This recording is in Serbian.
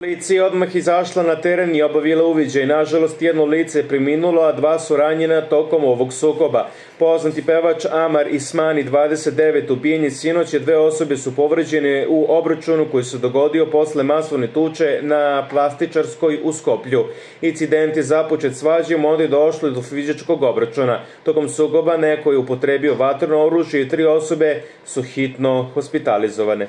Policija je odmah izašla na teren i obavila uviđaj. Nažalost, jedno lice je preminulo, a dva su ranjena tokom ovog sukoba. Poznati pevač Amar Ismani, 29, ubijen je sinoć, dve osobe su povređene u obračunu koji se dogodio posle masovne tuče na plastičarskoj u Skoplju. Incident je započet svađom, onda je došlo do fizičkog obračuna. Tokom sukoba neko je upotrebio vatrno oružje i tri osobe su hitno hospitalizovane.